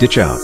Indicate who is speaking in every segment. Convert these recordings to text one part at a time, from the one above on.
Speaker 1: Ditch out.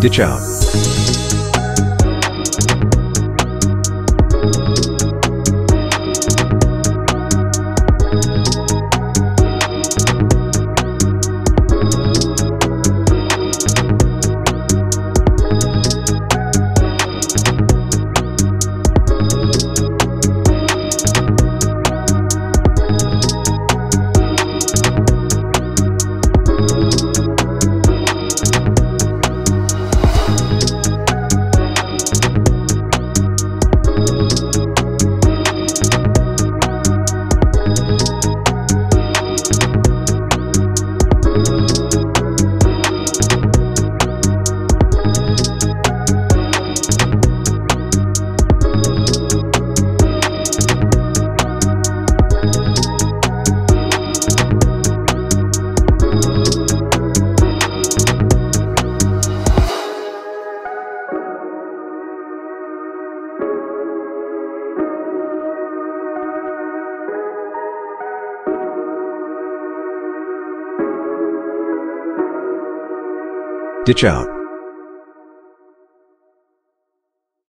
Speaker 1: Ditch out. Ditch out.